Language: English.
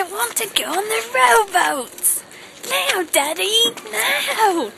I want to go on the rowboat Now, Daddy, now.